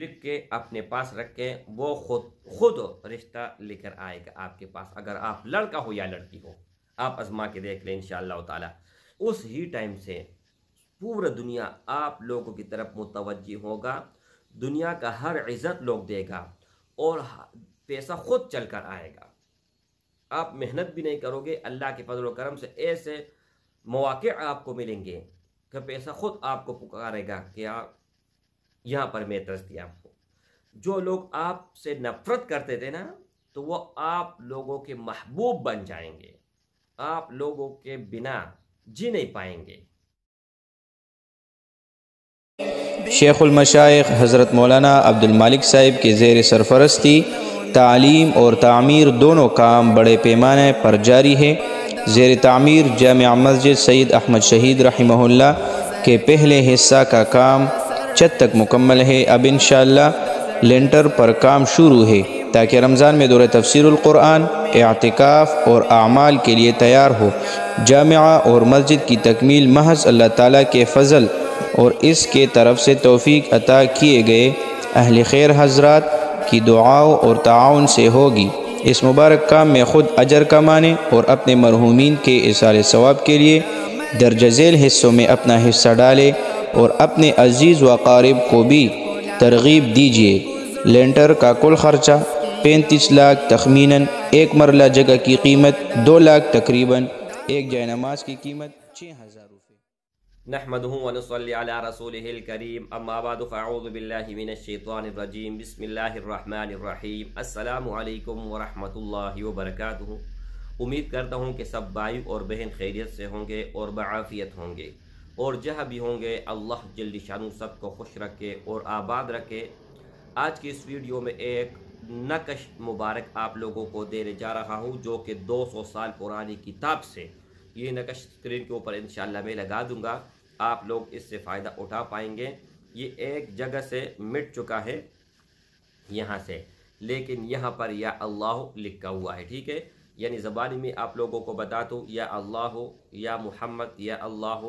लिख के अपने पास रखें, वो खुद खुद रिश्ता लेकर आएगा आपके पास, अगर आप लड़का हो या लड़की हो, आप आजमा के देख लें इन ताला। उस ही टाइम से पूरा दुनिया आप लोगों की तरफ़ मुतवजी होगा, दुनिया का हर इज़्ज़त लोग देगा और पैसा खुद चल कर आएगा। आप मेहनत भी नहीं करोगे, अल्लाह के फजल करम से ऐसे मौक़े आपको मिलेंगे कि पैसा खुद आपको पुकारेगा कि आप यहाँ पर मैं दस्तियाब हूँ। जो लोग आपसे नफ़रत करते थे ना तो वो आप लोगों के महबूब बन जाएँगे। आप लोगों के बिना जी नहीं पाएँगे। शेख़ुलमशाइ हज़रत मौलाना अब्दुल मालिक साहिब के ज़ेर सरफरस्ती, तालीम और तामीर दोनों काम बड़े पैमाने पर जारी है। ज़ेर तामीर जाम मस्जिद सईद अहमद शहीद रही के पहले हिस्सा का काम चत तक मुकम्मल है, अब इन लेंटर पर काम शुरू है, ताकि रमज़ान में दौर तफसरक़ुरान एहतिकाफ़ और अमाल के लिए तैयार हो। जामिया और मस्जिद की तकमील महज अल्लाह ताला के फ़ज़ल और इसके तरफ़ से तोफ़ी अता किए गए अहल खैर हजरात की दुआओं और ताउन से होगी। इस मुबारक काम में ख़ुद अजर कमाने और अपने मरहूमिन के इसार सवाब के लिए दर्ज झेल हिस्सों में अपना हिस्सा डाले और अपने अज़ीज़ व को भी तरगीब दीजिए। लेंटर का कुल ख़र्चा पैंतीस लाख तखमीन एक मरला जगह की कीमत दो लाख तकरीबन, एक जय नमाज़ की कीमत छः हज़ार नहमदला रसूल करीम अम्माबाद फ़ाउज़बिल्लिमिनशैतवानरजीम बसमीम अल्लाम वरहमतुल्लाहि वबरकातुहू उम्मीद करता हूँ कि सब भाई और बहन खैरियत से होंगे और बाफ़ियत होंगे। और जहाँ भी होंगे, अल्लाह जल्दी शानू सबको खुश रखे और आबाद रखे। आज की इस वीडियो में एक नकश मुबारक आप लोगों को देने जा रहा हूँ, जो कि 200 साल पुरानी किताब से ये नकश स्क्रीन के ऊपर इंशाल्लाह मैं लगा दूँगा। आप लोग इससे फ़ायदा उठा पाएँगे। ये एक जगह से मिट चुका है, यहाँ से। लेकिन यहाँ पर या अल्लाह लिखा हुआ है, ठीक है? यानी ज़बानी में आप लोगों को बता दूँ, या अल्लाह, या मोहम्मद, या अल्लाह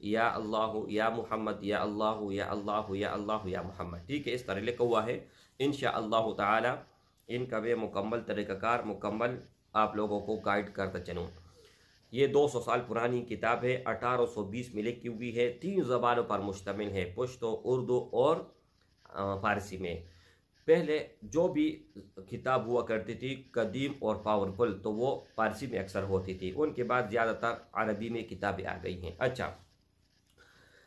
या अल्लाह, या मोहम्मद, या अल्लाह या अल्लाह या अल्लाह, या मोहम्मद। ठीक है, इस तरह लिखा हुआ है। इन ताला, इनका मुकम्मल तरीक़ाकार, मुकम्मल आप लोगों को गाइड करता चलूँ। ये 200 साल पुरानी किताब है 1820 में लिखी हुई है, तीन ज़बानों पर मुश्तमिल है, पुश्तो, उर्दू और फ़ारसी में। पहले जो भी किताब हुआ करती थी, कदीम और पावरफुल तो वो फ़ारसी में अक्सर होती थी। उनके बाद ज़्यादातर अरबी में किताबें आ गई हैं। अच्छा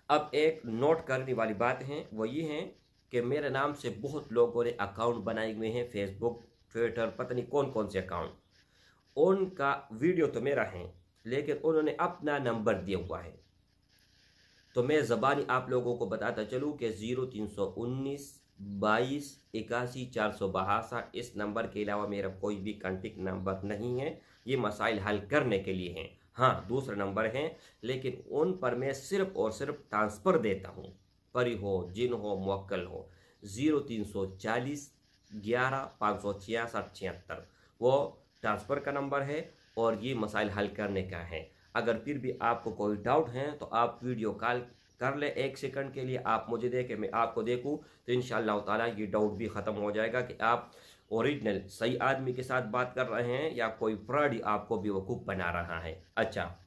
अब एक नोट करने वाली बात है, वो ये है कि मेरे नाम से बहुत लोगों ने अकाउंट बनाए हुए हैं फेसबुक ट्विटर पता नहीं कौन कौन से अकाउंट उनका वीडियो तो मेरा है, लेकिन उन्होंने अपना नंबर दिया हुआ है। तो मैं ज़बानी आप लोगों को बताता चलूँ कि ज़ीरो तीन सौ उन्नीस, बाईस, इक्यासी, चार सौ बहासा इस नंबर के अलावा मेरा कोई भी कंटिक नंबर नहीं है। ये मसाइल हल करने के लिए हैं। हाँ दूसरे नंबर हैं, लेकिन उन पर मैं सिर्फ़ और सिर्फ़ ट्रांसफ़र देता हूँ। परी हो, जिन हो मक्ल हो। ज़ीरो तीन सौ चालीस, ग्यारह, पाँच सौ छियासठ, छिहत्तर। वो ट्रांसफ़र का नंबर है और ये मसाइल हल करने का है। अगर फिर भी आपको कोई डाउट है तो आप वीडियो कॉल कर ले एक सेकंड के लिए। आप मुझे देखें, मैं आपको देखूँ तो इन ताला ये डाउट भी ख़त्म हो जाएगा कि आप ओरिजिनल, सही आदमी के साथ बात कर रहे हैं या कोई फ्रॉड आपको बेवकूफ़ बना रहा है? अच्छा।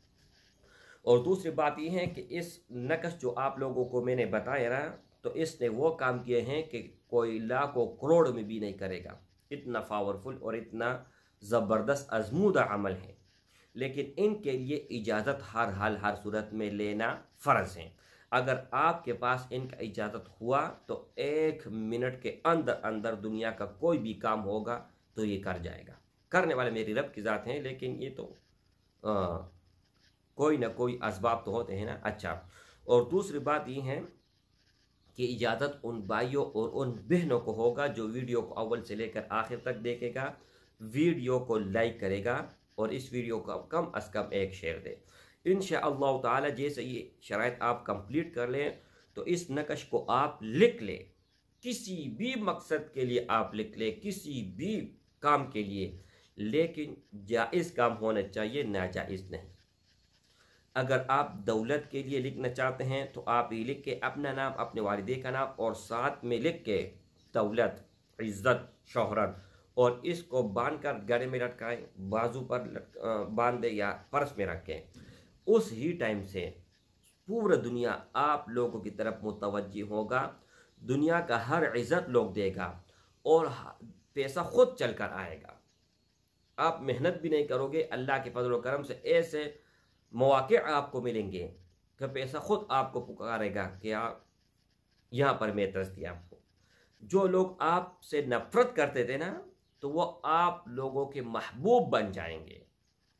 और दूसरी बात यह है कि इस नकश जो आप लोगों को मैंने बताया ना तो इसने वो काम किए हैं कि कोई लाखों करोड़ में भी नहीं करेगा। इतना पावरफुल और इतना ज़बरदस्त आजमूदा अमल है। लेकिन इनके लिए इजाज़त हर हाल, हर सूरत में लेना फ़र्ज़ है। अगर आपके पास इनका इजाज़त हुआ तो एक मिनट के अंदर अंदर दुनिया का कोई भी काम होगा तो ये कर जाएगा। करने वाले मेरी रब की ज़ात हैं लेकिन ये तो आ, कोई ना कोई इसबाब तो होते हैं ना। अच्छा और दूसरी बात ये है कि इजाज़त उन भाइयों और उन बहनों को होगा जो वीडियो को अव्वल से लेकर आखिर तक देखेगा वीडियो को लाइक करेगा और इस वीडियो को कम अज़ कम एक शेयर दे। इन ताला जैसे ये शरात आप कंप्लीट कर लें तो इस नकश को आप लिख लें। किसी भी मकसद के लिए आप लिख लें, किसी भी काम के लिए। लेकिन जायज़ काम होना चाहिए, नाजायज़ नहीं। अगर आप दौलत के लिए लिखना चाहते हैं तो आप ये लिख के अपना नाम, अपने वालदे का नाम और साथ में लिख के दौलत, इज़्ज़त, शोहरत और इसको बाँध कर गले में लटकाएँ, बाजू पर बाँध दें या पर्स में रखें। उस ही टाइम से पूरा दुनिया आप लोगों की तरफ़ मुतवजी होगा। दुनिया का हर इज़्ज़त लोग देगा और पैसा खुद चल कर आएगा। आप मेहनत भी नहीं करोगे, अल्लाह के फजल करम से ऐसे मौके आपको मिलेंगे कि पैसा खुद आपको पुकारेगा कि आप यहाँ पर मैं तरस दिया आपको। जो लोग आपसे नफरत करते थे ना तो वो आप लोगों के महबूब बन जाएँगे।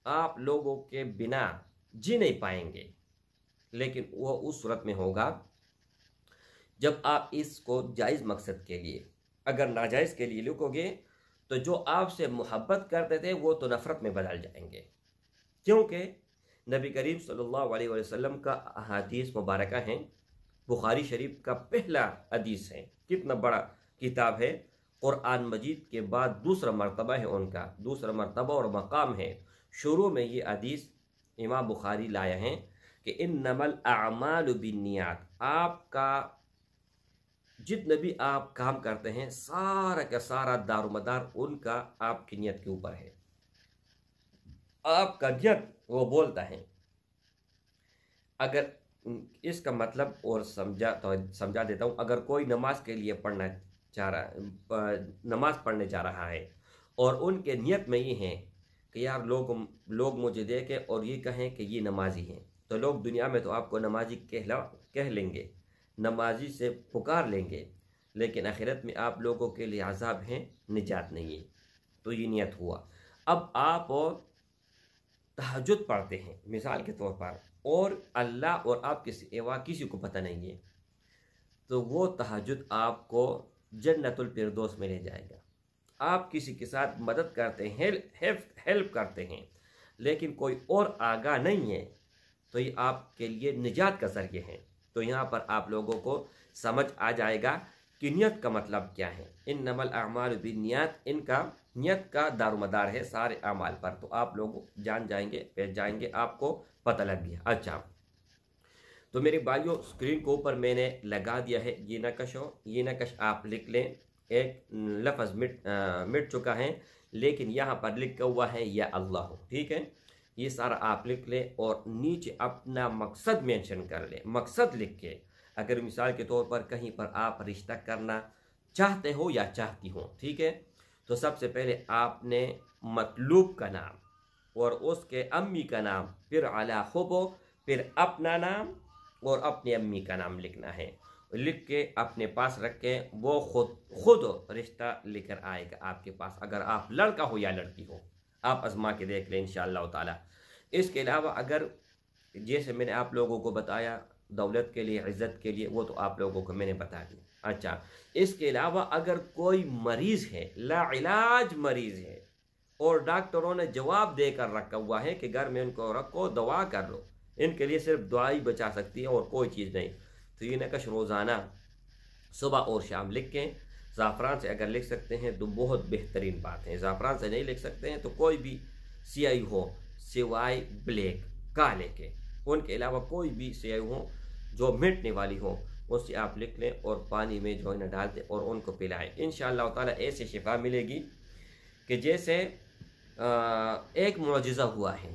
आप लोगों के बिना जी नहीं पाएँगे। लेकिन वह उस सूरत में होगा जब आप इसको जायज़ मकसद के लिए, अगर नाजायज़ के लिए लिखोगे तो जो आपसे मोहब्बत करते थे, वो तो नफ़रत में बदल जाएँगे। क्योंकि नबी करीम सल्लल्लाहु अलैहि वसल्लम का अहादीस मुबारक हैं, बुखारी शरीफ का पहला हदीस है। कितना बड़ा किताब है। क़ुरान मजीद के बाद दूसरा मरतबा है उनका, दूसरा मरतबा और मकाम है। शुरू में ये हदीस इमाम बुखारी लाया हैं कि इन नमल आमाल बिनियात आपका जितने भी आप काम करते हैं, सारा का सारा दारोमदार उनका आपकी नीयत के ऊपर है। आपका नियत, वो बोलता है। अगर इसका मतलब और समझा तो समझा देता हूँ, अगर कोई नमाज़ के लिए पढ़ना चाह रहा नमाज़ पढ़ने जा रहा है, और उनके नियत में ये है कि यार लोग लोग मुझे देखें और ये कहें कि ये नमाजी हैं। तो लोग दुनिया में तो आपको नमाजी कहला, कह लेंगे, नमाजी से पुकार लेंगे, लेकिन आखिरत में आप लोगों के लिए आज़ाब हैं, निजात नहीं है। तो ये नियत हुआ। अब आप और तहजद पढ़ते हैं, मिसाल के तौर पर, और अल्लाह और आपके सिवा किसी को पता नहीं है तो वो तहजद आपको जन्नतुल फिरदौस में ले जाएगा। आप किसी के साथ मदद करते हैं, हेल्प हेल्प करते हैं, लेकिन कोई और आगा नहीं है तो ये आपके लिए निजात का ज़रिए हैं। तो यहाँ पर आप लोगों को समझ आ जाएगा कि नियत का मतलब क्या है। इन नमल अमाल नियत इनका नियत का दारोमदार है सारे अमाल पर। तो आप लोग जान जाएँगे फिर जाएँगे, आपको पता लग गया। अच्छा तो मेरे भाइयों स्क्रीन को ऊपर मैंने लगा दिया है, ये नकश हो, ये नकश आप लिख लें। एक लफ्ज़ मिट आ, मिट चुका है लेकिन यहाँ पर लिखा हुआ है या अल्लाह। ठीक है? ये सारा आप लिख लें और नीचे अपना मकसद मेंशन कर लें। मकसद लिख के अगर मिसाल के तौर पर कहीं पर आप रिश्ता करना चाहते हो या चाहती हो ठीक है? तो सबसे पहले आपने मतलूब का नाम और उसके अम्मी का नाम फिर अला खुबो फिर अपना नाम और अपनी अम्मी का नाम लिखना है। लिख के अपने पास रखें, वो खुद खुद रिश्ता लेकर आएगा आपके पास, अगर आप लड़का हो या लड़की हो। आप आजमा के देख लें इन ताला। इसके अलावा अगर, जैसे मैंने आप लोगों को बताया, दौलत के लिए, इज़्ज़त के लिए, वो तो आप लोगों को मैंने बता दिया। अच्छा इसके अलावा अगर कोई मरीज़ है, लाइलाज मरीज़ है, और डॉक्टरों ने जवाब देकर रखा हुआ है कि घर में उनको रखो, दवा कर लो, इनके लिए सिर्फ़ दवाई बचा सकती है और कोई चीज़ नहीं। तो ये नकश रोज़ाना सुबह और शाम लिख। के ज़ाफ़रान से अगर लिख सकते हैं तो बहुत बेहतरीन बात है। ज़ाफ़रान से नहीं लिख सकते हैं तो कोई भी सियाई हो, सिवाय ब्लैक काले के उनके अलावा कोई भी सियाई हो जो मिटने वाली हो उससे आप लिख लें और पानी में जो है ना डाल दें और उनको पिलाएँ। इन ताला ऐसे शिफा मिलेगी कि जैसे एक मुआजा हुआ है,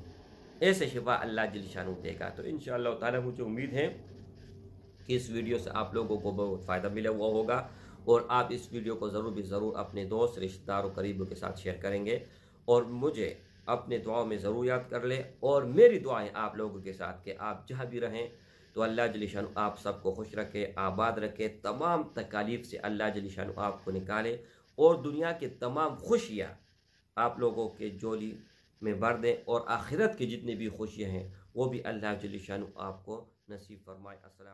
ऐसे शिफा अल्लाह जलशानू देगा। तो इन ताला मुझे उम्मीद है इस वीडियो से आप लोगों को बहुत फ़ायदा मिला हुआ होगा। और आप इस वीडियो को ज़रूर भी ज़रूर अपने दोस्त, रिश्तेदारों, करीबों के साथ शेयर करेंगे। और मुझे अपने दुआओं में ज़रूर याद कर लें। और मेरी दुआएँ आप लोगों के साथ कि आप जहाँ भी रहें तो अल्लाह जलीशान आप सबको खुश रखे, आबाद रखे, तमाम तकालीफ से अल्लाह जलीशान आपको निकाले। और दुनिया के तमाम खुशियाँ आप लोगों के जोली में भर दें। और आखिरत की जितनी भी खुशियाँ हैं, वो भी अल्लाह जलीशान आपको नसीब फरमाए। असल